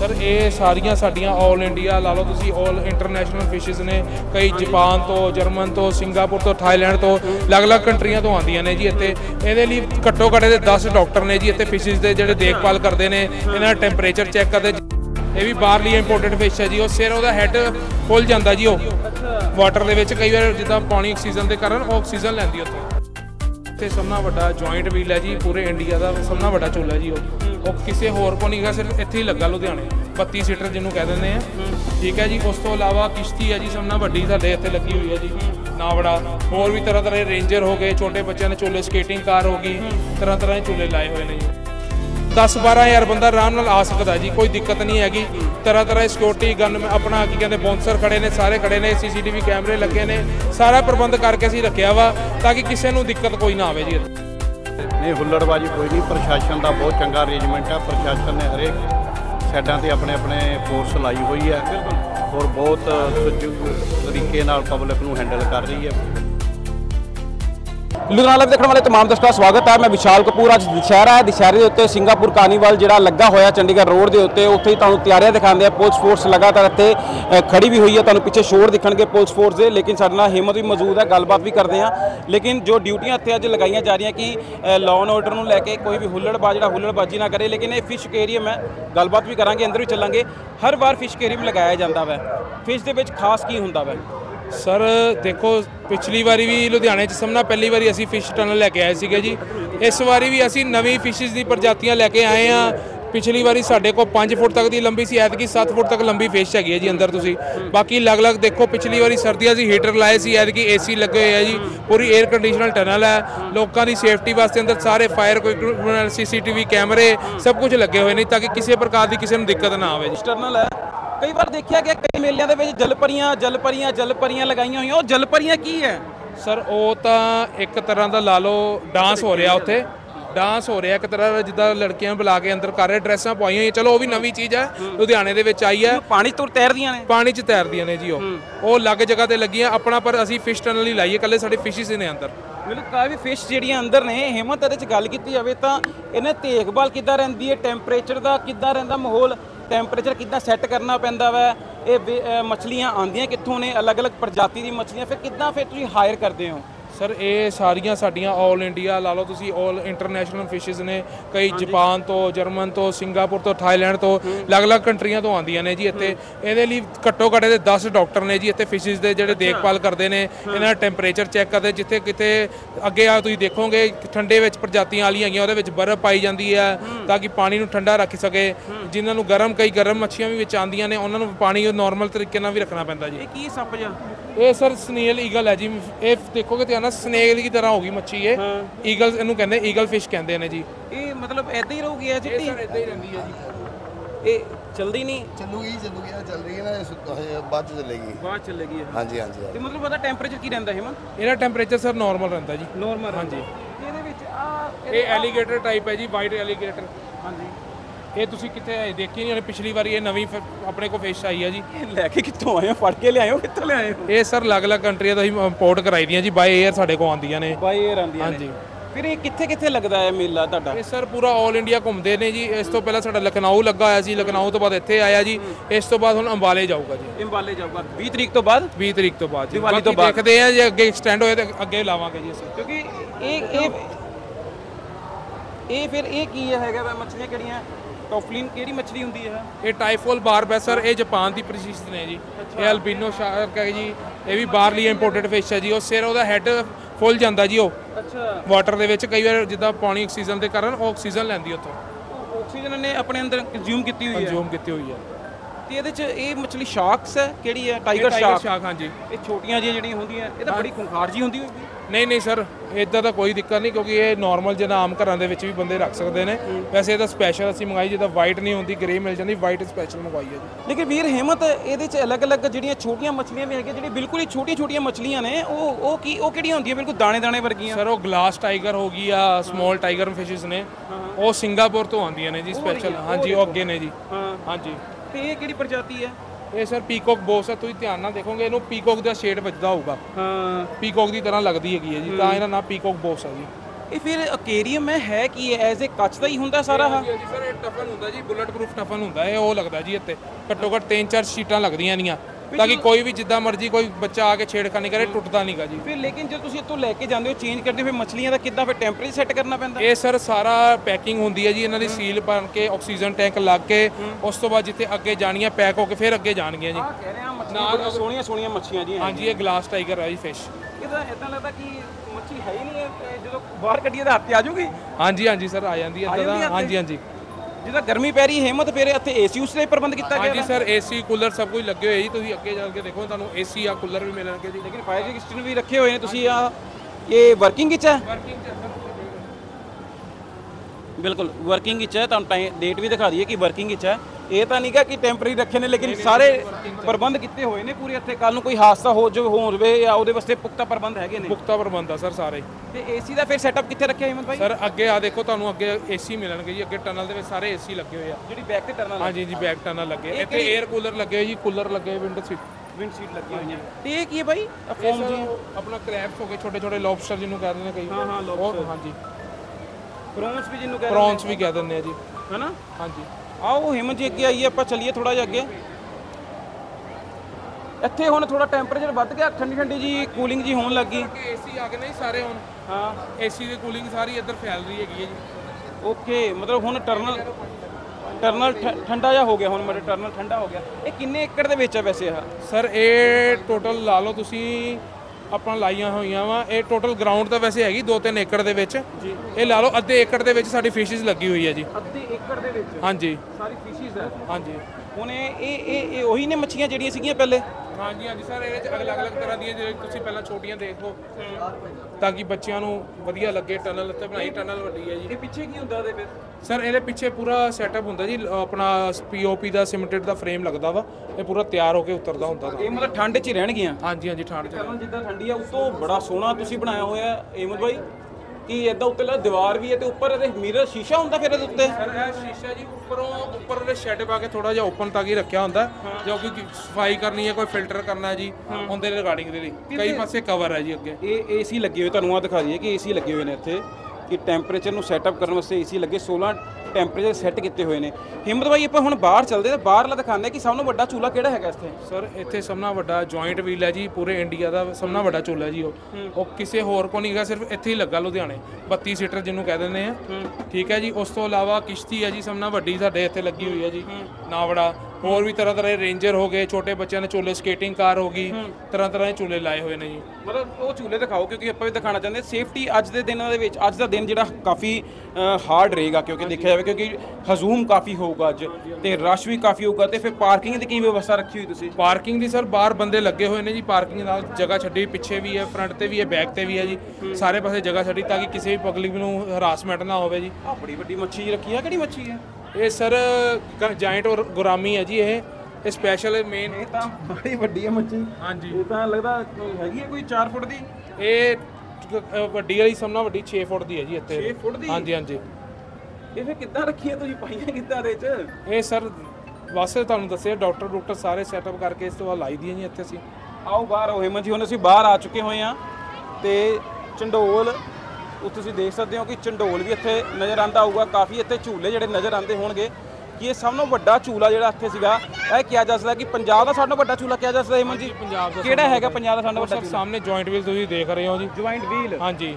Sir, ਇਹ ਸਾਰੀਆਂ ਸਾਡੀਆਂ 올 ਇੰਡੀਆ ਲਾ ਲਓ ਤੁਸੀਂ 올 ਇੰਟਰਨੈਸ਼ਨਲ ਫਿਸ਼ਸ ਨੇ ਕਈ ਜਾਪਾਨ ਤੋਂ ਜਰਮਨ ਤੋਂ ਸਿੰਗਾਪੁਰ ਤੋਂ ਥਾਈਲੈਂਡ ਤੋਂ, ਅਲੱਗ-ਅਲੱਗ ਕੰਟਰੀਆਂ ਤੋਂ ਆਉਂਦੀਆਂ ਨੇ ਜੀ ਇੱਥੇ। ਇਹਦੇ ਲਈ ਘੱਟੋ ਘੱਟ ਇਹਦੇ 10 ਡਾਕਟਰ ਨੇ ਜੀ ਇੱਥੇ ਫਿਸ਼ਸ ਦੇ ਜਿਹੜੇ ਦੇਖਭਾਲ ਕਰਦੇ ਨੇ, ਇਹਨਾਂ ਦਾ ਟੈਂਪਰੇਚਰ ਚੈੱਕ ਕਰਦੇ ਇਹ ਵੀ ਬਾਹਰਲੀ ਇੰਪੋਰਟਡ ਫਿਸ਼ ਹੈ ਜੀ, ਉਹ ਸਿਰ ਉਹਦਾ ਹੈੱਡ ਫੁੱਲ ਜਾਂਦਾ ਜੀ ਉਹ। ਵਾਟਰ ਦੇ ਵਿੱਚ ਕਈ ਵਾਰ ਜਿੱਦਾਂ ਪਾਣੀ ਆਕਸੀਜਨ ਦੇ ਕਾਰਨ ਉਹ ਆਕਸੀਜਨ ਲੈਂਦੀ ਉੱਥੇ। ਇੱਥੇ ਸਭ ਨਾਲ ਵੱਡਾ ਜੁਆਇੰਟ ਵੀਲ ਹੈ ਜੀ, ਪੂਰੇ ਇੰਡੀਆ ਦਾ ਸਭ ਨਾਲ ਵੱਡਾ ਝੂਲਾ ਜੀ ਉਹ। ਉਹ ਕਿਸੇ ਹੋਰ ਕੋ ਨਹੀਂ ਸਿਰਫ ਇੱਥੇ ਹੀ ਲੱਗਾ ਲੁਧਿਆਣੇ। 32 ਸੀਟਰ ਜਿਹਨੂੰ ਕਹਿ ਦਿੰਦੇ ਆ। ਠੀਕ ਹੈ ਜੀ, ਉਸ ਤੋਂ ਇਲਾਵਾ ਕਿਸ਼ਤੀ ਹੈ ਜੀ ਸਭ ਨਾਲ ਵੱਡੀ ਸਾਡੇ ਇੱਥੇ ਲੱਗੀ ਹੋਈ ਹੈ ਜੀ। ਨਾਵੜਾ ਹੋਰ ਵੀ ਤਰ੍ਹਾਂ ਤਰ੍ਹਾਂ ਦੇ ਰੇਂਜਰ ਹੋ ਗਏ, ਛੋਟੇ ਬੱਚਿਆਂ ਦੇ ਝੂਲੇ ਸਕੇਟਿੰਗ ਕਾਰ ਹੋ ਗਈ ਤਰ੍ਹਾਂ ਤਰ੍ਹਾਂ ਦੇ ਝੂਲੇ ਲਾਏ ਹੋਏ ਨੇ ਜੀ। 10 12000 ਬੰਦਾ ਆਰਾਮ ਨਾਲ ਆ ਸਕਦਾ ਜੀ, ਕੋਈ ਦਿੱਕਤ ਨਹੀਂ ਹੈਗੀ। ਤਰ੍ਹਾਂ ਤਰ੍ਹਾਂ ਦੀ ਸਿਕਿਉਰਿਟੀ ਗਨ ਆਪਣਾ ਕੀ ਕਹਿੰਦੇ ਬੌਂਸਰ ਖੜੇ ਨੇ, ਸਾਰੇ ਖੜੇ ਨੇ ਸੀਸੀਟੀਵੀ ਕੈਮਰੇ ਲੱਗੇ ਨੇ, ਸਾਰਾ ਪ੍ਰਬੰਧ ਕਰਕੇ ਅਸੀਂ ਰੱਖਿਆ ਵਾ, ਤਾਂ ਕਿ ਕਿਸੇ ਨੂੰ ਦਿੱਕਤ ਕੋਈ ਨਾ ਆਵੇ ਜੀ। ਨਹੀਂ, ਹੁੱਲੜਬਾਜੀ ਕੋਈ ਨਹੀਂ, ਪ੍ਰਸ਼ਾਸਨ ਦਾ ਬਹੁਤ ਚੰਗਾ ਅਰੇਂਜਮੈਂਟ ਹੈ ਪ੍ਰਸ਼ਾਸਨ ਨੇ ਹਰੇਕ ਸਾਈਡਾਂ ਤੇ ਆਪਣੇ ਆਪਣੇ ਫੋਰਸ ਲਾਈ ਹੋਈ ਹੈ ਔਰ ਬਹੁਤ ਸੁਚੱਜ ਤਰੀਕੇ ਨਾਲ ਪਬਲਿਕ ਨੂੰ ਹੈਂਡਲ ਕਰ ਰਹੀ ਹੈ ਲੁਧਿਆਣਾ ਲਾਈਵ ਦੇਖਣ ਵਾਲੇ ਤਮਾਮ ਦਰਸ਼ਕਾਂ ਦਾ ਸਵਾਗਤ ਹੈ। ਮੈਂ ਵਿਸ਼ਾਲ ਕਪੂਰ ਅੱਜ ਦੁਸ਼ਹਿਰਾ ਹੈ। ਦੁਸ਼ਹਿਰੇ ਦੇ ਉੱਤੇ ਸਿੰਗਾਪੁਰ ਕਾਰਨੀਵਲ ਜਿਹੜਾ ਲੱਗਾ ਹੋਇਆ ਚੰਡੀਗੜ੍ਹ ਰੋਡ ਦੇ ਉੱਤੇ ਉੱਥੇ ਹੀ ਤੁਹਾਨੂੰ ਤਿਆਰੀਆਂ ਦਿਖਾਉਂਦੇ ਆ ਪੁਲਿਸ ਫੋਰਸ ਲਗਾਤਾਰ ਇੱਥੇ ਅ, ਖੜੀ ਵੀ ਹੋਈ ਹੈ। ਤੁਹਾਨੂੰ ਪਿੱਛੇ ਸ਼ੋਰ ਦਿਖਣਗੇ ਪੁਲਿਸ ਫੋਰਸ ਦੇ ਲੇਕਿਨ ਸਾਡੇ ਨਾਲ ਹਿੰਮਤ ਵੀ ਮੌਜੂਦ ਹੈ। ਗੱਲਬਾਤ ਵੀ ਕਰਦੇ ਆ ਲੇਕਿਨ ਜੋ ਡਿਊਟੀਆਂ ਇੱਥੇ ਅੱਜ ਲਗਾਈਆਂ ਜਾ ਰਹੀਆਂ ਕਿ ਲਾਅ ਐਂਡ ਆਰਡਰ ਨੂੰ ਲੈ ਕੇ ਕੋਈ ਵੀ ਹੁੱਲੜਬਾਜ਼ ਜਿਹੜਾ ਹੁੱਲੜਬਾਜ਼ੀ ਨਾ ਕਰੇ ਲੇਕਿਨ ਇਹ ਫਿਸ਼ ਏਰੀਅਮ ਹੈ। ਗੱਲਬਾਤ ਵੀ ਕਰਾਂਗੇ ਅੰਦਰ ਵੀ ਚੱਲਾਂਗੇ। ਹਰ ਵਾਰ ਫਿਸ਼ ਏਰੀਅਮ ਲਗਾਇਆ ਜਾਂਦਾ ਵੈ। ਫਿਸ਼ ਦੇ ਵਿੱਚ ਖਾਸ ਕੀ ਹੁੰਦਾ ਵੈ? ਸਰ, ਦੇਖੋ, ਪਿਛਲੀ ਵਾਰੀ ਵੀ ਲੁਧਿਆਣੇ ਚ ਸਮਨਾ ਪਹਿਲੀ ਵਾਰੀ ਅਸੀਂ ਫਿਸ਼ ਟਨਲ ਲੈ ਕੇ ਆਏ ਸੀਗੇ ਜੀ। ਇਸ ਵਾਰੀ ਵੀ ਅਸੀਂ ਨਵੀਂ ਫਿਸ਼ਸ ਦੀ ਪ੍ਰਜਾਤੀਆਂ ਲੈ ਕੇ ਆਏ ਆ ਪਿਛਲੀ ਵਾਰੀ ਸਾਡੇ ਕੋਲ 5 ਫੁੱਟ ਤੱਕ ਦੀ ਲੰਬੀ ਸੀ, ਐਤਕੀ 7 ਫੁੱਟ ਤੱਕ ਲੰਬੀ ਫਿਸ਼ ਹੈਗੀ ਹੈ ਜੀ ਅੰਦਰ ਤੁਸੀਂ। ਬਾਕੀ ਅਲੱਗ-ਅਲੱਗ ਦੇਖੋ, ਪਿਛਲੀ ਵਾਰੀ ਸਰਦੀਆਂ ਸੀ ਹੀਟਰ ਲਾਏ ਸੀ, ਐਤਕੀ ਏਸੀ ਲੱਗੇ ਹੋਏ ਆ ਜੀ। ਪੂਰੀ 에ਅਰ ਕੰਡੀਸ਼ਨਲ ਟਨਲ ਹੈ। ਲੋਕਾਂ ਦੀ ਸੇਫਟੀ ਵਾਸਤੇ ਅੰਦਰ ਸਾਰੇ ਫਾਇਰ ਕੋਈ ਸੀਸੀਟੀਵੀ ਕੈਮਰੇ ਸਭ ਕੁਝ ਲੱਗੇ ਹੋਏ ਨੇ ਤਾਂ ਕਿ ਕਿਸੇ ਪ੍ਰਕਾਰ ਦੀ ਕਿਸੇ ਨੂੰ ਦਿੱਕਤ ਨਾ ਆਵੇ ਜੀ। ਐਕਸਟਰਨਲ ਹੈ। ਕਈ ਵਾਰ ਦੇਖਿਆ ਗਿਆ ਕਈ ਮੇਲਿਆਂ ਦੇ ਵਿੱਚ ਜਲਪਰੀਆਂ ਜਲਪਰੀਆਂ ਜਲਪਰੀਆਂ ਲਗਾਈਆਂ ਹੋਈਆਂ। ਉਹ ਜਲਪਰੀਆਂ ਕੀ ਹੈ? ਸਰ ਉਹ ਤਾਂ ਇੱਕ ਤਰ੍ਹਾਂ ਦਾ ਲਾ ਲਓ ਡਾਂਸ ਹੋ ਰਿਹਾ ਉੱਥੇ। ਡਾਂਸ ਹੋ ਰਿਹਾ ਇੱਕ ਤਰ੍ਹਾਂ ਦਾ ਜਿੱਦਾਂ ਲੜਕੀਆਂ ਬੁਲਾ ਕੇ ਅੰਦਰ ਕਰ ਰਹੇ ਡਰੈਸਾਂ ਪਾਈਆਂ ਹੋਈਆਂ। ਚਲੋ ਉਹ ਵੀ ਨਵੀਂ ਚੀਜ਼ ਹੈ ਲੁਧਿਆਣੇ ਦੇ ਵਿੱਚ ਆਈ ਹੈ। ਪਾਣੀ ਤੋਂ ਤੈਰਦੀਆਂ ਨੇ। ਪਾਣੀ 'ਚ ਤੈਰਦੀਆਂ ਨੇ ਜੀ ਉਹ। ਉਹ ਅਲੱਗ ਜਗ੍ਹਾ ਤੇ ਲੱਗੀਆਂ। ਆਪਣਾ ਪਰ ਅਸੀਂ ਫਿਸ਼ ਟਨਲ ਹੀ ਲਾਈਏ ਕੱਲੇ ਸਾਡੇ ਫਿਸ਼ਿਸ ਨੇ ਅੰਦਰ। ਮੈਨੂੰ ਕਾਫੀ ਫਿਸ਼ ਜਿਹੜੀਆਂ ਅੰਦਰ ਨੇ ਹਿੰਮਤ ਇਹਦੇ ਚ ਗੱਲ ਕੀਤੀ ਜਾਵੇ ਤਾਂ ਇਹਨਾਂ ਦੇਖਭਾਲ ਕਿੱਦਾਂ ਰਹਿੰਦੀ ਹੈ ਟੈਂਪਰੇਚਰ ਦਾ ਕਿੱਦਾਂ ਰਹਿੰਦਾ ਮਾਹੌਲ? ਟੈਂਪਰੇਚਰ ਕਿੱਦਾਂ ਸੈੱਟ ਕਰਨਾ ਪੈਂਦਾ ਵਾ? ਇਹ ਵੇ- ਮੱਛਲੀਆਂ ਆਉਂਦੀਆਂ ਕਿੱਥੋਂ ਨੇ? ਅਲੱਗ-ਅਲੱਗ ਪ੍ਰਜਾਤੀ ਦੀ ਮੱਛਲੀਆਂ, ਫਿਰ ਕਿੱਦਾਂ ਫਿਰ ਤੁਸੀਂ ਹਾਇਰ ਕਰਦੇ ਹੋ? ਸਰ ਇਹ ਸਾਰੀਆਂ ਸਾਡੀਆਂ 올 ਇੰਡੀਆ ਲਾ ਲਓ ਤੁਸੀਂ 올 ਇੰਟਰਨੈਸ਼ਨਲ ਫਿਸ਼ਸ ਨੇ ਕਈ ਜਾਪਾਨ ਤੋਂ ਜਰਮਨ ਤੋਂ ਸਿੰਗਾਪੁਰ ਤੋਂ ਥਾਈਲੈਂਡ ਤੋਂ ਅਲੱਗ-ਅਲੱਗ ਕੰਟਰੀਆਂ ਤੋਂ ਆਉਂਦੀਆਂ ਨੇ ਜੀ ਇੱਥੇ। ਇਹਦੇ ਲਈ ਘੱਟੋ ਘੱਟ ਦੇ 10 ਡਾਕਟਰ ਨੇ ਜੀ ਇੱਥੇ ਫਿਸ਼ਸ ਦੇ ਜਿਹੜੇ ਦੇਖਭਾਲ ਕਰਦੇ ਨੇ ਇਹਨਾਂ ਦਾ ਟੈਂਪਰੇਚਰ ਚੈੱਕ ਕਰਦੇ ਜਿੱਥੇ ਕਿਤੇ ਅੱਗੇ ਆ ਤੁਸੀਂ ਦੇਖੋਗੇ ਠੰਡੇ ਵਿੱਚ ਪ੍ਰਜਾਤੀਆਂ ਵਾਲੀਆਂ ਹੈਗੀਆਂ ਉਹਦੇ ਵਿੱਚ ਬਰਫ਼ ਪਾਈ ਜਾਂਦੀ ਹੈ ਤਾਂ ਕਿ ਪਾਣੀ ਨੂੰ ਠੰਡਾ ਰੱਖ ਸਕੇ। ਜਿਨ੍ਹਾਂ ਨੂੰ ਗਰਮ ਕਈ ਗਰਮ ਮੱਛੀਆਂ ਵੀ ਵਿੱਚ ਆਉਂਦੀਆਂ ਨੇ ਉਹਨਾਂ ਨੂੰ ਪਾਣੀ ਨਾਰਮਲ ਤਰੀਕੇ ਨਾਲ ਵੀ ਰੱਖਣਾ ਪੈਂਦਾ ਜੀ। ਇਹ ਕੀ ਸੱਪ ਜਾ ਇਹ ਸਰ ਸਨੇਲ ਈਗਲ ਹੈ ਜੀ। ਇਹ ਦੇਖੋਗੇ ਤੇ ਆਣਾ ਸਨੇਲ ਦੀ ਤਰ੍ਹਾਂ ਹੋਗੀ ਮੱਛੀ ਇਹ। ਈਗਲ ਇਹਨੂੰ ਕਹਿੰਦੇ ਈਗਲ ਫਿਸ਼ ਕਹਿੰਦੇ ਨੇ ਜੀ। ਇਹ ਮਤਲਬ ਐਦਾਂ ਹੀ ਰਹੂਗੀ ਇਹ ਚਿੱਟੀ? ਇਦਾਂ ਹੀ ਰਹਿੰਦੀ ਹੈ ਜੀ। ਇਹ ਚਲਦੀ ਨਹੀਂ? ਚੱਲੂਗੀ ਚੱਲੂਗੀ ਆ ਚੱਲ ਰਹੀ ਹੈ ਨਾ ਇਹ ਇਹ ਬਾਅਦ ਚ ਚੱਲੇਗੀ। ਬਾਅਦ ਚੱਲੇਗੀ ਇਹ। ਹਾਂਜੀ ਹਾਂਜੀ ਤੇ ਮਤਲਬ ਉਹਦਾ ਟੈਂਪਰੇਚਰ ਕੀ ਰਹਿੰਦਾ ਹਿਮਨ ਇਹਦਾ ਟੈਂਪਰੇਚਰ ਸਰ ਨਾਰਮਲ ਰਹਿੰਦਾ ਜੀ। ਨਾਰਮਲ ਹਾਂਜੀ। ਇਹਦੇ ਵਿੱਚ ਆ ਇਹ ਐਲੀਗੇਟਰ ਟਾਈਪ ਹੈ ਜੀ ਵਾਈਟ ਐਲੀਗੇਟਰ ਹਾਂਜੀ। ਇਹ ਤੁਸੀਂ ਕਿਤੇ ਦੇਖੀ ਨਹੀਂ ਹਲੇ ਪਿਛਲੀ ਵਾਰੀ ਇਹ ਨਵੀਂ ਆਪਣੇ ਕੋ ਫੇਸ਼ ਆਈ ਹੈ ਜੀ। ਲੈ ਕੇ ਕਿੱਥੋਂ ਆਏ ਫੜ ਕੇ ਲਿਆਏ ਹੋ? ਕਿੱਥੋਂ ਲਿਆਏ ਹੋ? ਇਹ ਸਰ ਅਲੱਗ-ਅਲੱਗ ਕੰਟਰੀਆਂ ਤੋਂ ਅਸੀਂ ਇੰਪੋਰਟ ਕਰਾਈ ਜੀ ਬਾਈ 에ਅਰ ਸਾਡੇ ਕੋ ਆਉਂਦੀਆਂ ਨੇ। ਬਾਈ 에ਅਰ ਆਉਂਦੀਆਂ ਨੇ। ਹਾਂਜੀ। ਫਿਰ ਇਹ ਕਿੱਥੇ ਕਿੱਥੇ ਲੱਗਦਾ ਹੈ ਮੇਲਾ ਤੁਹਾਡਾ? ਇਹ ਸਰ ਪੂਰਾ 올 ਇੰਡੀਆ ਘੁੰਮਦੇ ਨੇ ਜੀ। ਇਸ ਤੋਂ ਪਹਿਲਾਂ ਸਾਡਾ ਲਖਨਊ ਲੱਗਾ ਹੋਇਆ ਸੀ ਲਖਨਊ ਤੋਂ ਬਾਅਦ ਇੱਥੇ ਆਇਆ ਜੀ। ਇਸ ਤੋਂ ਬਾਅਦ ਹੁਣ ਅੰਬਾਲੇ ਜਾਊਗਾ ਜੀ। ਅੰਬਾਲੇ ਜਾਊਗਾ। 20 ਤਰੀਕ ਤੋਂ ਬਾਅਦ? 20 ਤਰੀਕ ਤੋਂ ਬਾਅਦ ਜੀ। ਦੀਵਾਲੀ ਦੇਖਦੇ ਆ ਜੇ ਅੱਗੇ ਐਕਸਟੈਂਡ ਹੋਏ ਤਾਂ ਅੱਗੇ ਲਾਵਾਂਗੇ ਜੀ ਅਸੀਂ। ਕਿਉਂਕਿ ਇਹ ਇਹ ਇਹ ਫਿਰ ਇਹ ਕੀ ਹੈਗਾ ਵਾ? ਮੱਛੀਆਂ ਕਿਹੜੀਆਂ? ਟੋਫਲਿਨ ਕਿਹੜੀ ਮੱਛਲੀ ਹੁੰਦੀ ਹੈ? ਇਹ ਟਾਈਫੋਲ ਬਾਰਬੈਸਰ ਇਹ ਜਾਪਾਨ ਦੀ ਪ੍ਰਸ਼ਿਸ਼ਤ ਨੇ ਜੀ। ਇਹ ਅਲਬੀਨੋ ਸ਼ਾਰਕ ਹੈ ਜੀ ਇਹ ਵੀ ਬਾਹਰਲੀ ਇੰਪੋਰਟਡ ਫਿਸ਼ ਹੈ ਜੀ। ਉਹ ਸਿਰ ਉਹਦਾ ਹੈੱਡ ਫੁੱਲ ਜਾਂਦਾ ਜੀ ਉਹ। ਅੱਛਾ। ਵਾਟਰ ਦੇ ਵਿੱਚ ਕਈ ਵਾਰ ਜਿੱਦਾਂ ਪਾਣੀ ਆਕਸੀਜਨ ਦੇ ਕਾਰਨ ਉਹ ਆਕਸੀਜਨ ਲੈਂਦੀ ਉੱਥੋਂ। ਆਕਸੀਜਨ ਨੇ ਆਪਣੇ ਅੰਦਰ ਕੰਜ਼ਿਊਮ ਕੀਤੀ ਹੋਈ ਹੈ? ਕੰਜ਼ੂਮ ਕੀਤੀ ਹੋਈ ਹੈ। ਤੇ ਇਹਦੇ ਚ ਇਹ ਮੱਛਲੀ ਸ਼ਾਰਕਸ ਹੈ? ਕਿਹੜੀ ਹੈ? ਟਾਈਗਰ ਸ਼ਾਰਕ ਹਾਂਜੀ। ਇਹ ਛੋਟੀਆਂ ਜਿਹੀਆਂ ਜਿਹੜੀਆਂ ਹੁੰਦੀਆਂ ਇਹ ਤਾਂ ਬੜੀ ਖੁੰਖਾਰ ਜੀ ਹੁੰਦੀ ਹੋਊਗੀ ਨਹੀਂ ਨਹੀਂ ਸਰ ਇਦਾਂ ਦਾ ਕੋਈ ਦਿੱਕਤ ਨਹੀਂ ਕਿਉਂਕਿ ਇਹ ਨਾਰਮਲ ਜਿਹਾ ਆਮ ਘਰਾਂ ਦੇ ਵਿੱਚ ਵੀ ਬੰਦੇ ਰੱਖ ਸਕਦੇ ਨੇ। ਵੈਸੇ ਇਹਦਾ ਸਪੈਸ਼ਲ ਅਸੀਂ ਮੰਗਾਈ ਜਿੱਦਾਂ ਵਾਈਟ ਨਹੀਂ ਹੁੰਦੀ ਗ੍ਰੇ ਮਿਲ ਜਾਂਦੀ ਵਾਈਟ ਸਪੈਸ਼ਲ ਮੰਗਵਾਈ ਹੈ ਜੀ। ਲੇਕਿਨ ਵੀਰ ਹਿੰਮਤ ਇਹਦੇ ਚ ਅਲੱਗ-ਅਲੱਗ ਜਿਹੜੀਆਂ ਛੋਟੀਆਂ ਮੱਛਲੀਆਂ ਵੀ ਹੈਗੀਆਂ ਜਿਹੜੀਆਂ ਬਿਲਕੁਲ ਹੀ ਛੋਟੀਆਂ-ਛੋਟੀਆਂ ਮੱਛਲੀਆਂ ਨੇ ਉਹ ਉਹ ਕੀ ਉਹ ਕਿਹੜੀਆਂ ਹੁੰਦੀਆਂ? ਬਿਲਕੁਲ ਦਾਣੇ-ਦਾਣੇ ਵਰਗੀਆਂ। ਸਰ ਉਹ ਗਲਾਸ ਟਾਈਗਰ ਹੋ ਗਈ ਆ ਸਮਾਲ ਟਾਈਗਰ ਫਿਸ਼ਸ ਨੇ ਉਹ ਸਿੰਗਾਪੁਰ ਤੋਂ ਆਉਂਦੀਆਂ ਨੇ ਜੀ ਸਪੈਸ਼ਲ ਹਾਂਜੀ ਉਹ ਅੱਗੇ ਨੇ ਜੀ। ਹਾਂਜੀ। ਤੇ ਇਹ ਕਿਹੜੀ ਪ੍ਰਜਾਤੀ ਹੈ? ਇਹ ਸਰ ਪੀਕੋਕ ਬੋਸ ਹੈ ਤੁਸੀਂ ਧਿਆਨ ਨਾਲ ਦੇਖੋਗੇ ਇਹਨੂੰ ਪੀਕੋਕ ਦਾ ਸ਼ੇਡ ਵੱਜਦਾ ਹੋਊਗਾ। ਹਾਂ। ਪੀਕੋਕ ਦੀ ਤਰ੍ਹਾਂ ਲੱਗਦੀ ਹੈਗੀ ਹੈ ਜੀ ਤਾਂ ਇਹਦਾ ਨਾਮ ਪੀਕੋਕ ਬੋਸ ਹੈ ਜੀ। ਇਹ ਫਿਰ ਅਕੇਰੀਅਮ ਹੈ ਹੈ ਕੀ ਹੈ? ਐਜ਼ ਅ ਕੱਚ ਦਾ ਹੀ ਹੁੰਦਾ ਸਾਰਾ ਆਹ ਜੀ ਸਰ ਇਹ ਟਫਨ ਹੁੰਦਾ ਜੀ ਬੁਲਟ ਪ੍ਰੂਫ ਟਫਨ ਹੁੰਦਾ ਇਹ ਉਹ ਲੱਗਦਾ ਜੀ ਇੱਥੇ। ਘੱਟੋ ਘੱਟ ਤਿੰਨ ਚਾਰ ਸ਼ੀਟਾਂ ਲੱਗਦੀਆਂ ਨੀਆਂ ਤਾਂ ਕਿ ਕੋਈ ਵੀ ਜਿੱਦਾਂ ਮਰਜ਼ੀ ਕੋਈ ਬੱਚਾ ਆ ਕੇ ਛੇੜਖਾਨੀ ਕਰੇ ਟੁੱਟਦਾ ਨਹੀਂਗਾ ਜੀ। ਫਿਰ ਲੇਕਿਨ ਜੇ ਤੁਸੀਂ ਇੱਥੋਂ ਲੈ ਕੇ ਜਾਂਦੇ ਹੋ ਚੇਂਜ ਕਰਦੇ ਹੋ ਫਿਰ ਮਛਲੀਆਂ ਦਾ ਕਿੱਦਾਂ ਫਿਰ ਟੈਂਪਰੇਚਰ ਸੈੱਟ ਕਰਨਾ ਪੈਂਦਾ? ਇਹ ਸਰ ਸਾਰਾ ਪੈਕਿੰਗ ਹੁੰਦੀ ਹੈ ਜੀ ਇਹਨਾਂ ਦੀ ਸੀਲ ਬਣ ਕੇ ਆਕਸੀਜਨ ਟੈਂਕ ਲੱਗ ਕੇ ਉਸ ਤੋਂ ਬਾਅਦ ਜਿੱਥੇ ਅੱਗੇ ਜਾਣੀਆਂ ਪੈਕ ਹੋ ਕੇ ਫਿਰ ਅੱਗੇ ਜਾਣਗੀਆਂ ਜੀ। ਆਹ ਕਹਿ ਰਹੇ ਆ ਮੱਛੀਆਂ ਸੋਹਣੀਆਂ ਸੋਹਣੀਆਂ ਮੱਛੀਆਂ ਜੀ ਹਾਂਜੀ ਇਹ ਗਲਾਸ ਟਾਈਗਰ ਹੈ ਜੀ ਫਿਸ਼ ਇਹਦਾ ਇਦਾਂ ਲੱਗਦਾ ਕਿ ਮੱਛੀ ਹੈ ਹੀ ਨਹੀਂ ਜਦੋਂ ਬਾਹਰ ਕੱਢੀਏ ਤਾਂ ਹੱਥ ਆ ਜਾਊਗੀ? ਹਾਂਜੀ ਹਾਂਜੀ ਸਰ ਆ ਜਾਂਦੀ ਹੈ ਆ ਇੱਦਾਂ ਹਾਂਜੀ ਹਾਂਜੀ। ਜਿੱਦਾਂ ਗਰਮੀ ਪੈ ਰਹੀ ਹਿੰਮਤ ਫਿਰ ਇੱਥੇ ਏਸੀ ਉਸ ਦਾ ਪ੍ਰਬੰਧ ਕੀਤਾ ਗਿਆ ਹਾਂਜੀ ਸਰ ਏਸੀ ਕੂਲਰ ਸਭ ਕੁਝ ਲੱਗੇ ਹੋਏ ਜੀ ਤੁਸੀਂ ਅੱਗੇ ਜਾ ਕੇ ਦੇਖੋ ਤੁਹਾਨੂੰ ਏਸੀ ਆ ਕੂਲਰ ਵੀ ਮਿਲਣਗੇ ਜੀ। ਲੇਕਿਨ ਫਾਇਰ ਐਗਜ਼ਿਸਟੈਂਟ ਵੀ ਰੱਖੇ ਹੋਏ ਨੇ ਤੁਸੀਂ ਆ ਇਹ ਵਰਕਿੰਗ ਵਿੱਚ ਹੈ? ਵਰਕਿੰਗ ਚ ਬਿਲਕੁਲ ਵਰਕਿੰਗ ਵਿੱਚ ਹੈ ਤੁਹਾਨੂੰ ਡੇਟ ਵੀ ਦਿਖਾ ਦਈਏ ਕਿ ਵਰਕਿੰਗ ਵਿੱਚ ਹੈ। ਇਹ ਤਾਂ ਨਹੀਂਗਾ ਕਿ ਟੈਂਪਰੇਰੀ ਰੱਖੇ ਨੇ ਲੇਕਿਨ ਸਾਰੇ ਪ੍ਰਬੰਧ ਕੀਤੇ ਹੋਏ ਨੇ ਪੂਰੇ ਇੱਥੇ। ਕੱਲ ਨੂੰ ਕੋਈ ਹਾਦਸਾ ਹੋ ਜੋ ਹੋ ਜਵੇ ਜਾਂ ਉਹਦੇ ਵਾਸਤੇ ਪੁਖਤਾ ਪ੍ਰਬੰਧ ਹੈਗੇ ਨੇ। ਪੁਖਤਾ ਪ੍ਰਬੰਧ ਆ ਸਰ ਸਾਰੇ। ਤੇ ਏਸੀ ਦਾ ਫਿਰ ਸੈਟਅਪ ਕਿੱਥੇ ਰੱਖਿਆ ਹਿੰਮਤ ਭਾਈ? ਸਰ ਅੱਗੇ ਆ ਦੇਖੋ ਤੁਹਾਨੂੰ ਅੱਗੇ ਏਸੀ ਮਿਲਣਗੇ ਜੀ। ਅੱਗੇ ਟਨਲ ਦੇ ਵਿੱਚ ਸਾਰੇ ਏਸੀ ਲੱਗੇ ਹੋਏ ਆ। ਜਿਹੜੀ ਬੈਕ ਤੇ ਟਰਨਲ ਹਾਂਜੀ ਜੀ ਬੈਕ ਟਨਲ ਲੱਗੇ। ਇੱਥੇ 에ਅਰ ਕੂਲਰ ਲੱਗੇ ਹੋਏ ਜੀ ਕੂਲਰ ਲੱਗੇ ਵਿੰਡੋ ਸੀਟ ਵਿੰਡ ਸੀਟ ਲੱਗੀ ਹੋਈਆਂ ਤੇ ਇਹ ਕੀ ਹੈ ਭਾਈ? ਫੋਮ ਜੀ। ਆਪਣਾ ਕ੍ਰੈਬਸ ਹੋ ਗਏ ਛੋਟੇ ਛੋਟੇ ਲੌਬਸਟਰ ਜਿਹਨੂੰ ਕਹਿੰਦੇ ਨੇ ਕਈ ਹਾਂ, ਹਾਂ, ਉਹ ਹਾਂਜੀ। ਪ੍ਰੌਨਸ ਵੀ ਜਿਹਨੂੰ ਕਹਿੰਦੇ ਪ੍ਰੌਨਸ ਵੀ ਕਹਿ ਦਿੰਦੇ ਆ ਜੀ। ਹੈ ਨਾ ਹਾਂਜੀ। ਆਓ ਹਿੰਮਤ ਜੀ ਅੱਗੇ ਆਈਏ ਆਪਾਂ ਚੱਲੀਏ ਥੋੜਾ ਜਿਹਾ ਅੱਗੇ। ਇੱਥੇ ਹੁਣ ਥੋੜਾ ਟੈਂਪਰੇਚਰ ਵੱਧ ਗਿਆ ਠੰਡੀ ਠੰਡੀ ਜੀ ਕੂਲਿੰਗ ਜੀ ਹੋਣ ਲੱਗੀ ਏਸੀ ਆ ਗਏ ਨੇ ਜੀ ਸਾਰੇ ਹੁਣ। ਹਾਂ। ਏਸੀ ਦੀ ਕੂਲਿੰਗ ਸਾਰੀ ਇੱਧਰ ਫੈਲ ਰਹੀ ਹੈਗੀ ਹੈ ਜੀ। ਓਕੇ ਮਤਲਬ ਹੁਣ ਟਰਨਲ ਟਰਨਲ ਠੰਡਾ ਜਿਹਾ ਹੋ ਗਿਆ ਹੁਣ ਮੇਰੇ ਟਰਨਲ ਠੰਡਾ ਹੋ ਗਿਆ। ਇਹ ਕਿੰਨੇ ਏਕੜ ਦੇ ਵਿੱਚ ਹੈ ਵੈਸੇ ਇਹ ਸਰ ਇਹ ਟੋਟਲ ਲਾ ਲਓ ਤੁਸੀਂ ਆਪਾਂ ਲਾਈਆਂ ਹੋਈਆਂ ਵਾ ਇਹ ਟੋਟਲ ਗਰਾਊਂਡ ਤਾਂ ਵੈਸੇ ਹੈਗੀ 2-3 ਏਕੜ ਦੇ ਵਿੱਚ। ਇਹ ਲਾ ਲਓ ਅੱਧੇ ਏਕੜ ਦੇ ਵਿੱਚ ਸਾਡੀ ਫਿਸ਼ਿਸ ਲੱਗੀ ਹੋਈ ਹੈ ਜੀ। ਅੱਧੇ ਏਕੜ ਦੇ ਵਿੱਚ? ਹਾਂਜੀ। ਸਾਰੀ ਫਿਸ਼ੀਜ਼ ਹੈ? ਹਾਂਜੀ। ਹੁਣ ਇਹ ਇਹ ਇਹ ਉਹੀ ਨੇ ਮੱਛੀਆਂ ਜਿਹੜੀਆਂ ਸੀਗੀਆਂ ਪਹਿਲੇ? ਹਾਂਜੀ ਹਾਂਜੀ ਸਰ ਇਹਦੇ ਚ ਅਲੱਗ-ਅਲੱਗ ਤਰ੍ਹਾਂ ਦੀਆਂ ਜਿਹੜੇ ਤੁਸੀਂ ਪਹਿਲਾਂ ਛੋਟੀਆਂ ਦੇਖੋ ਤਾਂ ਕਿ ਬੱਚਿਆਂ ਨੂੰ ਵਧੀਆ ਲੱਗੇ ਟਨਲ ਤੇ ਬਣਾਈ ਟਨਲ ਵੱਡੀ ਹੈ ਜੀ। ਇਹ ਪਿੱਛੇ ਕੀ ਹੁੰਦਾ ਇਹਦੇ ਫਿਰ? ਸਰ ਇਹਦੇ ਪਿੱਛੇ ਪੂਰਾ ਸੈਟਅਪ ਹੁੰਦਾ ਜੀ ਆਪਣਾ ਪੀਓਪੀ ਦਾ ਸਿਮੈਂਟਡ ਦਾ ਫਰੇਮ ਲੱਗਦਾ ਵਾ ਇਹ ਪੂਰਾ ਤਿਆਰ ਹੋ ਕੇ ਉਤਰਦਾ ਹੁੰਦਾ ਇਹ ਮਤਲਬ ਠੰਡ 'ਚ ਹੀ ਰਹਿਣਗੀਆਂ? ਹਾਂਜੀ ਹਾਂਜੀ ਠੰਡ ਚ ਜਿੱਦਾਂ ਠੰਡੀ ਆ ਉਤੋਂ ਬੜਾ ਸੋਹਣਾ ਤੁਸੀਂ ਬਣਾਇਆ ਹੋਇਆ ਹੈ ਏਮਦ ਬਾਈ। ਕਿ ਇਦਾਂ ਉੱਤੇ ਲਾ ਦੀਵਾਰ ਵੀ ਹੈ ਤੇ ਉੱਪਰ ਇਹਦੇ ਮਿਰਰ ਸ਼ੀਸ਼ਾ ਹੁੰਦਾ ਫਿਰ ਇਹਦੇ ਉੱਤੇ? ਸਰ ਇਹ ਸ਼ੀਸ਼ਾ ਜੀ ਉੱਪਰੋਂ ਉੱਪਰ ਦੇ ਸ਼ੈੱਡ ਪਾ ਕੇ ਥੋੜਾ ਜਿਹਾ ਓਪਨ ਤੱਕ ਹੀ ਰੱਖਿਆ ਹੁੰਦਾ। ਜੋ ਕਿ ਸਫ਼ਾਈ ਕਰਨੀ ਹੈ ਕੋਈ ਫਿਲਟਰ ਕਰਨਾ ਹੈ ਜੀ ਉਹਦੇ ਰਿਗਾਰਡਿੰਗ ਦੇ ਲਈ। ਕਈ ਪਾਸੇ ਕਵਰ ਹੈ ਜੀ ਅੱਗੇ। ਇਹ ਏਸੀ ਲੱਗੇ ਹੋਏ ਤੁਹਾਨੂੰ ਆ ਦਿਖਾ ਦਈਏ ਕਿ ਏਸੀ ਲੱਗੇ ਹੋਏ ਨੇ ਇੱਥੇ ਕਿ ਟੈਂਪਰੇਚਰ ਨੂੰ ਸੈਟਅਪ ਕਰਨ ਵਾਸਤੇ ਏਸੀ ਲੱਗੇ 16 ਟੈਂਪਰੇਚਰ ਸੈੱਟ ਕੀਤੇ ਹੋਏ ਨੇ। ਹਿੰਮਤ ਬਾਈ ਆਪਾਂ ਹੁਣ ਬਾਹਰ ਚੱਲਦੇ ਤਾਂ ਬਾਹਰਲਾ ਦਿਖਾਉਂਦੇ ਕਿ ਸਭ ਤੋਂ ਵੱਡਾ ਚੂਲਾ ਕਿਹੜਾ ਹੈਗਾ ਇੱਥੇ? ਸਰ ਇੱਥੇ ਸਭ ਨਾਲ ਵੱਡਾ ਜੁਆਇੰਟ ਵੀਲ ਹੈ ਜੀ ਪੂਰੇ ਇੰਡੀਆ ਦਾ ਸਭ ਨਾਲ ਵੱਡਾ ਚੁੱਲ੍ਹਾ ਜੀ ਉਹ। ਉਹ ਕਿਸੇ ਹੋਰ ਕੋ ਨਹੀਂ ਹੈਗਾ ਸਿਰਫ ਇੱਥੇ ਹੀ ਲੱਗਾ ਲੁਧਿਆਣੇ। 32 ਸੀਟਰ ਜਿਹਨੂੰ ਕਹਿ ਦਿੰਦੇ ਆ। ਠੀਕ ਹੈ ਜੀ ਉਸ ਤੋਂ ਇਲਾਵਾ ਕਿਸ਼ਤੀ ਹੈ ਜੀ ਸਭ ਨਾਲ ਵੱਡੀ ਸਾਡੇ ਇੱਥੇ ਲੱਗੀ ਹੋਈ ਹੈ ਜੀ। ਨਾਵੜਾ ਹੋਰ ਵੀ ਤਰ੍ਹਾਂ ਤਰ੍ਹਾਂ ਦੇ ਰੇਂਜਰ ਹੋ ਗਏ ਛੋਟੇ ਬੱਚਿਆਂ ਦੇ ਚੋਲੇ ਸਕੇਟਿੰਗ ਕਾਰ ਹੋ ਗਈ ਤਰ੍ਹਾਂ ਤਰ੍ਹਾਂ ਦੇ ਚੋਲੇ ਲਾਏ ਹੋਏ ਨੇ ਜੀ। ਮਤਲਬ ਉਹ ਝੂਲੇ ਦਿਖਾਓ ਕਿਉਂਕਿ ਆਪਾਂ ਵੀ ਦਿਖਾਣਾ ਚਾਹੁੰਦੇ ਸੇਫਟੀ ਅੱਜ ਦੇ ਦਿਨਾਂ ਦੇ ਵਿੱਚ ਅੱਜ ਦਾ ਦਿਨ ਜਿਹੜਾ ਕਾਫੀ ਹਾਰਡ ਰਹੇਗਾ ਕਿਉਂਕਿ ਦੇਖਿਆ ਜਾਵੇ ਕਿਉਂਕਿ ਹਜ਼ੂਮ ਕਾਫੀ ਹੋਊਗਾ ਅੱਜ ਤੇ ਰਸ਼ ਵੀ ਕਾਫੀ ਹੋਊਗਾ ਤੇ ਫਿਰ ਪਾਰਕਿੰਗ ਦੀ ਕੀ ਵਿਵਸਥਾ ਰੱਖੀ ਹੋਈ ਤੁਸੀਂ? ਪਾਰਕਿੰਗ ਦੀ ਸਰ ਬਾਹਰ ਬੰਦੇ ਲੱਗੇ ਹੋਏ ਨੇ ਜੀ ਪਾਰਕਿੰਗ ਨਾਲ ਜਗ੍ਹਾ ਛੱਡੀ ਪਿੱਛੇ ਵੀ ਹੈ ਫਰੰਟ ਤੇ ਵੀ ਹੈ ਬੈਕ ਤੇ ਵੀ ਹੈ ਜੀ। ਸਾਰੇ ਪਾਸੇ ਜਗ੍ਹਾ ਛੱਡੀ ਤਾਂ ਕਿ ਕਿਸੇ ਵੀ ਪਬਲਿਕ ਨੂੰ ਹਰਾਸਮੈਂਟ ਨਾ ਹੋਵੇ ਜੀ। ਆ ਬੜੀ ਵੱਡੀ ਮੱਛੀ ਰੱਖੀ ਆ ਕਿਹੜੀ ਮੱਛੀ ਹੈ? ਇਹ ਸਰ ਜਾਇੰਟ ਔਰ ਗੁਰਾਮੀ ਹੈ ਜੀ ਇਹ। ਇਹ ਸਪੈਸ਼ਲ ਮੇਨ ਇਹ ਤਾਂ ਬੜੀ ਵੱਡੀ ਹੈ ਮੱਛੀ ਹਾਂਜੀ। ਇਹ ਤਾਂ ਲੱਗਦਾ ਹੈਗੀ ਹੈ ਕੋਈ 4 ਫੁੱਟ ਦੀ? ਇਹ ਵੱਡੀ ਵਾਲੀ ਸਭ ਨਾਲ ਵੱਡੀ 6 ਫੁੱਟ ਦੀ ਹੈ ਜੀ ਇੱਥੇ। 6 ਫੁੱਟ ਦੀ? ਹਾਂਜੀ ਹਾਂਜੀ। ਇਹ ਫਿਰ ਕਿੱਦਾਂ ਰੱਖੀ ਹੈ ਤੁਸੀਂ? ਪਾਈਆਂ ਕਿੱਦਾਂ ਦੇ ਚ? ਇਹ ਸਰ ਬਸ ਤੁਹਾਨੂੰ ਦੱਸਿਆ ਡਾਕਟਰ ਡਾਕਟਰ ਸਾਰੇ ਸੈਟਅਪ ਕਰਕੇ ਇਸ ਤੋਂ ਬਾਅਦ ਲਾਈ ਦੀਆਂ ਜੀ ਇੱਥੇ ਅਸੀਂ। ਆਓ ਬਾਹਰ ਹੋ ਹਿਮਨ ਜੀ ਹੁਣ ਅਸੀਂ ਬਾਹਰ ਆ ਚੁੱਕੇ ਹੋਏ ਆ ਤੇ ਚੰਡੋਲ ਉਹ ਤੁਸੀਂ ਦੇਖ ਸਕਦੇ ਹੋ ਕਿ ਚੰਡੋਲ ਵੀ ਇੱਥੇ ਨਜ਼ਰ ਆਂਦਾ ਹੋਊਗਾ। ਕਾਫੀ ਇੱਥੇ ਝੂਲੇ ਜਿਹੜੇ ਨਜ਼ਰ ਆਂਦੇ ਹੋਣਗੇ ਕਿ ਇਹ ਸਭ ਤੋਂ ਵੱਡਾ ਝੂਲਾ ਜਿਹੜਾ ਇੱਥੇ ਸੀਗਾ ਇਹ ਕਿਹਾ ਜਾ ਸਕਦਾ ਕਿ ਪੰਜਾਬ ਦਾ ਸਭ ਤੋਂ ਵੱਡਾ ਝੂਲਾ ਕਿਹਾ ਜਾ ਸਕਦਾ ਹਿਮਨ ਜੀ? ਪੰਜਾਬ ਦਾ ਕਿਹੜਾ ਹੈਗਾ ਪੰਜਾਬ ਦਾ ਸਭ ਤੋਂ ਵੱਡਾ ਸਾਹਮਣੇ ਜੁਆਇੰਟ ਵੀਲ ਤੁਸੀਂ ਦੇਖ ਰਹੇ ਹੋ ਜੀ। ਜੁਆਇੰਟ ਵੀਲ ਹਾਂਜੀ।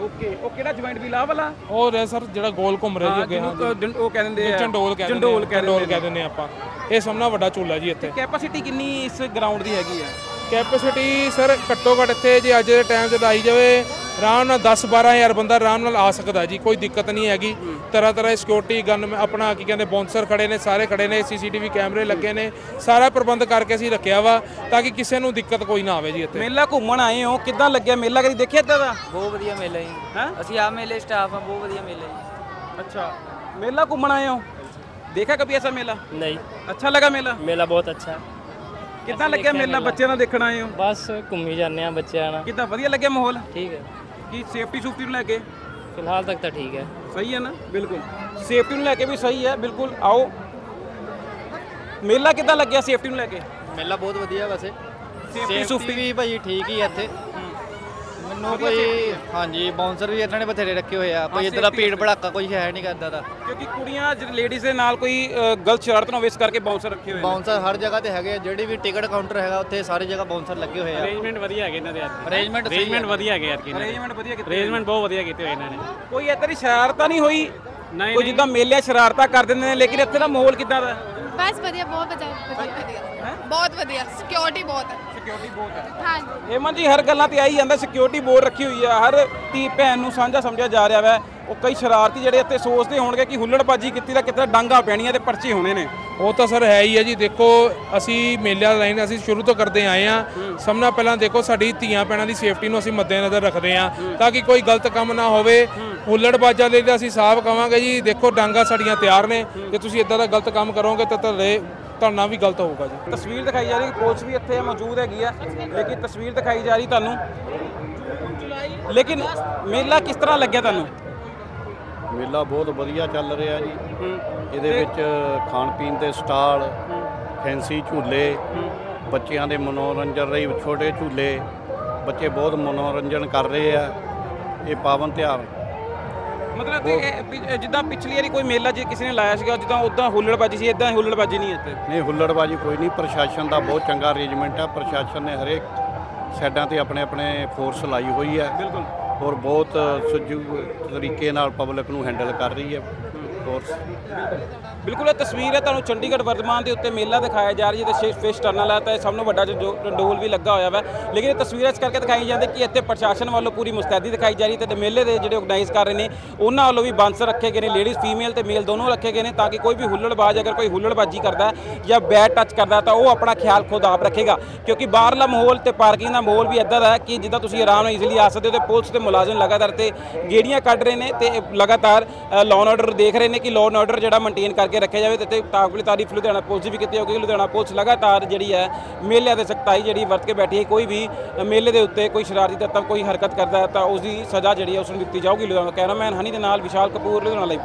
ਓਕੇ ਉਹ ਕਿਹੜਾ ਜੁਆਇੰਟ ਵੀਲ ਆ ਵਾਲਾ? ਉਹ ਰਿਹਾ ਸਰ ਜਿਹੜਾ ਗੋਲ ਘੁੰਮ ਰਿਹਾ ਜੀ ਅੱਗੇ ਡੰ- ਉਹ ਕਹਿ ਦਿੰਦੇ ਆ। ਚੰਡੋਲ ਕਹਿ ਦਿੰਦੇ ਚੰਡੋਲ ਆ, ਕਹਿ ਚੰਡੋਲ ਦਿੰਦੇ ਕਹਿ ਦਿੰਦੇ ਆ ਆਪਾਂ। ਇਹ ਸਭ ਨਾਲ ਵੱਡਾ ਝੂਲਾ ਜੀ ਇੱਥੇ। ਕੈਪੈਸਿਟੀ ਕਿੰਨੀ ਇਸ ਗਰਾਊਂਡ ਦੀ ਹੈਗੀ ਆ? ਕੈਪੈਸਿਟੀ ਸਰ ਘੱਟੋ ਘੱਟ ਇੱਥੇ ਜੇ ਅੱਜ ਦੇ ਟਾਈਮ 'ਚ ਲਾਈ ਜਾਵੇ ਆਰਾਮ ਨਾਲ 10 12000 ਬੰਦਾ ਆਰਾਮ ਨਾਲ ਆ ਸਕਦਾ ਜੀ ਕੋਈ ਦਿੱਕਤ ਨਹੀਂ ਹੈਗੀ। ਤਰ੍ਹਾਂ ਤਰ੍ਹਾਂ ਸਿਕਿਉਰਿਟੀ ਗਨ ਆਪਣਾ ਕੀ ਕਹਿੰਦੇ ਬੌਂਸਰ ਖੜੇ ਨੇ ਸਾਰੇ ਖੜੇ ਨੇ ਸੀਸੀਟੀਵੀ ਕੈਮਰੇ ਲੱਗੇ ਨੇ ਸਾਰਾ ਪ੍ਰਬੰਧ ਕਰਕੇ ਅਸੀਂ ਰੱਖਿਆ ਵਾ ਤਾਂ ਕਿ ਕਿਸੇ ਨੂੰ ਦਿੱਕਤ ਕੋਈ ਨਾ ਆਵੇ ਜੀ ਇੱਥੇ। ਮੇਲਾ ਘੁੰਮਣ ਆਏ ਹੋ ਕਿੱਦਾਂ ਲੱਗਿਆ ਮੇਲਾ ਕਦੀ ਦੇਖਿਆ ਇੱਦਾਂ ਦਾ? ਬਹੁਤ ਵਧੀਆ ਮੇਲਾ ਜੀ। ਅਸੀਂ ਆ ਮੇਲੇ ਸਟਾਫ ਆ ਬਹੁਤ ਵਧੀਆ ਮੇਲਾ ਜੀ। ਅੱਛਾ ਮੇਲਾ ਘੁੰਮਣ ਆਏ ਹੋ? ਦੇਖਿਆ ਕਦੀ ਐਸਾ ਮੇਲਾ? ਨਹੀਂ। ਅੱਛਾ ਲੱਗਾ ਮੇਲਾ? ਮੇਲਾ ਬਹੁਤ ਅੱਛਾ। ਕਿੱਦਾਂ ਲੱਗਿਆ ਮੇਲਾ? ਬੱਚਿਆਂ ਨਾਲ ਦੇਖਣ ਆਏ ਹੋ? ਬਸ ਘੁੰਮੀ ਜਾਂਦੇ ਆ ਬੱਚਿਆਂ ਨਾਲ। ਕਿੱਦਾਂ ਵਧੀਆ ਲੱਗਿਆ ਮਾਹੌਲ? ਠੀਕ ਹੈ। ਕੀ ਸੇਫਟੀ ਸੁਫਟੀ ਨੂੰ ਲੈ ਕੇ। ਫਿਲਹਾਲ ਤੱਕ ਤਾਂ ਠੀਕ ਹੈ। ਸਹੀ ਹੈ ਨਾ? ਬਿਲਕੁਲ। ਸੇਫਟੀ ਨੂੰ ਲੈ ਕੇ ਵੀ ਸਹੀ ਹੈ। ਬਿਲਕੁਲ ਆਓ। ਮੇਲਾ ਕਿੱਦਾਂ ਲੱਗਿਆ ਸੇਫਟੀ ਨੂੰ ਲੈ ਕੇ? ਮੇਲਾ ਬਹੁਤ ਵਧੀਆ ਵੈਸੇ। ਸੇਫਟੀ ਸੁਫਟੀ। ਵੀ ਭਾਈ ਠੀਕ ਹੀ ਹੈ ਇੱਥੇ। ਨੂੰ ਕੋਈ ਹਾਂਜੀ ਬਾਉਂਸਰ ਵੀ ਇਹਨਾਂ ਨੇ ਬਥੇਰੇ ਰੱਖੇ ਹੋਏ ਆ। ਕੋਈ ਇਦਾਂ ਦਾ ਭੀੜ ਭੜਾਕਾ ਕੋਈ ਹੈ ਨਹੀਂ ਕਰਦਾ ਦਾ। ਕਿਉਂਕਿ ਕੁੜੀਆਂ ਲੇਡੀਜ਼ ਦੇ ਨਾਲ ਕੋਈ ਗਲਤ ਸ਼ਰਾਰਤ ਨਾ ਹੋਵੇ ਇਸ ਕਰਕੇ ਬਾਉਂਸਰ ਰੱਖੇ ਹੋਏ ਨੇ। ਬਾਉਂਸਰ ਹਰ ਜਗ੍ਹਾ ਤੇ ਹੈਗੇ ਆ ਜਿਹੜੀ ਵੀ ਟਿਕਟ ਕਾਊਂਟਰ ਹੈਗਾ ਉੱਥੇ ਸਾਰੀ ਜਗ੍ਹਾ ਬਾਉਂਸਰ ਲੱਗੇ ਹੋਏ ਆ। ਅਰੇਂਜਮੈਂਟ ਵਧੀਆ ਹੈਗੇ ਇਹਨਾਂ ਦੇ ਅੱਜ। ਅਰੇਂਜਮੈਂਟ ਵਧੀਆ ਹੈਗੇ ਯਾਰ ਕੀ ਅਰੇਂਜਮੈਂਟ ਵਧੀਆ ਕੀਤੇ ਅਰੇਂਜਮੈਂਟ ਬਹੁਤ ਵਧੀਆ ਕੀਤੇ ਹੋਏ ਇਹਨਾਂ ਨੇ। ਕੋਈ ਦੀ ਸ਼ਰਾਰਤਾਂ ਨਹੀਂ ਹੋਈ? ਨਹੀਂ, ਕੋਈ ਜਿੱਦਾਂ ਮੇਲੇ ਸ਼ਰਾਰਤਾਂ ਕਰ ਦਿੰਦੇ ਨੇ ਲੇਕਿਨ ਇੱਥੇ ਦਾ ਮਾਹੌਲ ਕਿੱਦਾਂ ਦਾ? ਬਸ ਵਧੀਆ ਬਹੁਤ ਵਧੀਆ ਬਹੁਤ ਵਧੀਆ। ਸਿਕਿਉਰਿਟੀ ਬਹੁਤ ਹੈ। ਸਿਕਿਉਰਿਟੀ ਬਹੁਤ ਹੈ। ਹਾਂਜੀ। ਹੇਮਨ ਜੀ ਹਰ ਗੱਲਾਂ ਤੇ ਆਈ ਜਾਂਦਾ। ਸਿਕਿਉਰਿਟੀ ਬੋਰਡ ਰੱਖੀ ਹੋਈ ਆ। ਹਰ ਧੀ ਭੈਣ ਨੂੰ ਸਾਂਝਾ ਸਮਝਿਆ ਜਾ ਰਿਹਾ ਵੈ। ਉਹ ਕਈ ਸ਼ਰਾਰਤੀ ਜਿਹੜੇ ਇੱਥੇ ਸੋਚਦੇ ਹੋਣਗੇ ਕਿ ਹੁੱਲੜਬਾਜੀ ਕੀਤੀ ਤਾਂ ਕਿਤੇ ਡਾਂਗਾ ਪੈਣੀਆਂ ਤੇ ਪਰਚੇ ਹੋਣੇ ਨੇ। ਉਹ ਤਾਂ ਸਰ ਹੈ ਹੀ ਹੈ ਜੀ। ਦੇਖੋ ਅਸੀਂ ਮੇਲਿਆਂ ਲਾਈਨ ਅਸੀਂ ਸ਼ੁਰੂ ਤੋਂ ਕਰਦੇ ਆਏ ਆ ਸਭ ਨਾਲ ਪਹਿਲਾਂ ਦੇਖੋ ਸਾਡੀ ਧੀਆਂ ਪੈਣਾ ਦੀ ਸੇਫਟੀ ਨੂੰ ਅਸੀਂ ਮੱਦੇਨਜ਼ਰ ਰੱਖਦੇ ਆ ਤਾਂ ਕਿ ਕੋਈ ਗਲਤ ਕੰਮ ਨਾ ਹੋਵੇ। ਹੁੱਲੜਬਾਜ਼ਾਂ ਲਈ ਤਾਂ ਅਸੀਂ ਸਾਫ਼ ਕਵਾਂਗੇ ਜੀ। ਦੇਖੋ ਡਾਂਗਾ ਸਾਡੀਆਂ ਤਿਆਰ ਨੇ। ਜੇ ਤੁਸੀਂ ਇਦਾਂ ਦਾ ਗਲਤ ਕੰਮ ਕਰੋਗੇ ਤਾਂ ਤੁਹਾਡੇ ਤੁਹਾਡਾ ਵੀ ਗਲਤ ਹੋਊਗਾ ਜੀ। ਤਸਵੀਰ ਦਿਖਾਈ ਜਾ ਰਹੀ ਹੈ ਪੁਲਿਸ ਵੀ ਇੱਥੇ ਮੌਜੂਦ ਹੈਗੀ ਆ। ਲੇਕਿਨ ਤਸਵੀਰ ਦਿਖਾਈ ਜਾ ਰਹੀ ਤੁਹਾਨੂੰ। ਲੇਕਿਨ ਮੇਲਾ ਕਿਸ ਤਰ੍ਹਾਂ ਲੱਗਿਆ ਤੁਹਾਨੂੰ? ਮੇਲਾ ਬਹੁਤ ਵਧੀਆ ਚੱਲ ਰਿਹਾ ਜੀ। ਇਹਦੇ ਵਿੱਚ ਖਾਣ ਪੀਣ ਦੇ ਸਟਾਲ ਫੈਂਸੀ ਝੂਲੇ ਬੱਚਿਆਂ ਦੇ ਮਨੋਰੰਜਨ ਲਈ ਛੋਟੇ ਝੂਲੇ ਬੱਚੇ ਬਹੁਤ ਮਨੋਰੰਜਨ ਕਰ ਰਹੇ ਆ। ਇਹ ਪਾਵਨ ਤਿਉਹਾਰ। ਮਤਲਬ ਪਿ- ਜਿੱਦਾਂ ਪਿਛਲੀ ਵਾਰੀ ਕੋਈ ਮੇਲਾ ਜੇ ਕਿਸੇ ਨੇ ਲਾਇਆ ਸੀਗਾ ਜਿੱਦਾਂ ਉਦਾਂ ਹੁੱਲੜਬਾਜੀ ਸੀ ਇਦਾਂ ਹੁੱਲੜਬਾਜੀ ਨਹੀਂ ਇੱਥੇ? ਨਹੀਂ ਹੁੱਲੜਬਾਜੀ ਕੋਈ ਨਹੀਂ। ਪ੍ਰਸ਼ਾਸਨ ਦਾ ਬਹੁਤ ਚੰਗਾ ਅਰੇਂਜਮੈਂਟ ਹੈ ਪ੍ਰਸ਼ਾਸਨ ਨੇ ਹਰੇਕ ਸਾਈਡਾਂ ਤੇ ਆਪਣੇ ਆਪਣੇ ਫੋਰਸ ਲਾਈ ਹੋਈ ਹੈ ਬਿਲਕੁਲ। ਔਰ ਬਹੁਤ ਸੁਚੱਜ ਤਰੀਕੇ ਨਾਲ ਪਬਲਿਕ ਨੂੰ ਹੈਂਡਲ ਕਰ ਰਹੀ ਹੈ। ਫੋਰਸ ਬਿਲਕੁਲ ਇਹ ਤਸਵੀਰ ਹੈ, ਤੁਹਾਨੂੰ ਚੰਡੀਗੜ੍ਹ ਵਰਧਮਾਨ ਦੇ ਉੱਤੇ ਮੇਲਾ ਦਿਖਾਇਆ ਜਾ ਰਹੀ ਹੈ ਤੇ ਫਿਸ਼ ਟਰਨਲ ਹੈ ਤਾਂ ਇਹ ਸਭ ਨੂੰ ਵੱਡਾ ਜੋ ਡੋਲ ਵੀ ਲੱਗਾ ਹੋਇਆ ਵਾ। ਲੇਕਿਨ ਇਹ ਤਸਵੀਰਾਂ ਇਸ ਕਰਕੇ ਦਿਖਾਈ ਜਾਂਦੇ ਕਿ ਇੱਥੇ ਪ੍ਰਸ਼ਾਸਨ ਵੱਲੋਂ ਪੂਰੀ ਮੁਸਤੈਦੀ ਦਿਖਾਈ ਜਾ ਰਹੀ ਤੇ ਮੇਲੇ ਦੇ ਜਿਹੜੇ ਆਰਗੇਨਾਈਜ਼ ਕਰ ਰਹੇ ਨੇ, ਉਹਨਾਂ ਵੱਲੋਂ ਵੀ ਬਾਂਸਰ ਰੱਖੇ ਗਏ ਨੇ ਲੇਡੀਜ਼ ਫੀਮੇਲ ਤੇ ਮੇਲ ਦੋਨੋਂ ਰੱਖੇ ਗਏ ਨੇ ਤਾਂ ਕਿ ਕੋਈ ਵੀ ਹੁੱਲੜਬਾਜ਼, ਅਗਰ ਕੋਈ ਹੁੱਲੜਬਾਜੀ ਕਰਦਾ ਜਾਂ ਬੈਡ ਟੱਚ ਕਰਦਾ ਤਾਂ ਉਹ ਆਪਣਾ ਖਿਆਲ ਖੁਦ ਆਪ ਰੱਖੇਗਾ। ਕਿਉਂਕਿ ਬਾਹਰਲਾ ਮਾਹੌਲ ਤੇ ਪਾਰਕਿੰਗ ਦਾ ਮਾਹੌਲ ਵੀ ਇਦਾਂ ਦਾ ਹੈ ਕਿ ਜਿੱਦਾਂ ਤੁਸੀਂ ਆਰਾਮ ਨਾਲ ਈਜ਼ੀਲੀ ਆ ਸਕਦੇ ਹੋ ਤੇ ਪੁਲਿਸ ਦੇ ਮੁਲਾਜ਼ਮ ਲਗਾਤਾਰ ਤੇ ਗੇੜੀਆਂ ਕੱਢ ਰਹੇ ਨੇ ਤੇ ਲਗਾਤਾਰ ਲਾਅ ਆਰਡਰ ਦੇਖ ਰਹੇ ਨੇ ਕਿ ਲਾਅ ਆਰਡਰ ਜਿਹੜਾ ਮੇਨਟੇਨ ਕਰਕੇ ਰੱਖਿਆ ਜਾਵੇ ਤੇ- ਤਾਕਬਲੀ ਤਾਰੀਫ ਲੁਧਿਆਣਾ ਪੁਲਿਸ ਦੀ ਵੀ ਕੀਤੀ ਹੋਗੀ ਲੁਧਿਆਣਾ ਪੁਲਿਸ ਲਗਾਤਾਰ ਜਿਹੜੀ ਹੈ ਮੇਲੇ ਦੇ ਸਖਤਾਈ ਜਿਹੜੀ ਵਰਤ ਕੇ ਬੈਠੀ ਹੈ, ਕੋਈ ਵੀ ਮੇਲੇ ਦੇ ਉੱਤੇ ਕੋਈ ਸ਼ਰਾਰਤੀ ਤੱਤਵ ਕੋਈ ਹਰਕਤ ਕਰਦਾ ਹੈ ਤਾਂ ਉਸ ਦੀ ਸਜ਼ਾ ਜਿਹੜੀ ਹੈ ਉਸ ਨੂੰ ਦਿੱਤੀ ਜਾਊਗੀ ਲੁਧਿਆਣਾ ਕੈਮਰਾਮੈਨ ਹਨੀ ਦੇ ਨਾਲ ਵਿਸ਼ਾਲ ਕਪੂਰ ਲੁਧਿਆਣਾ ਲਈ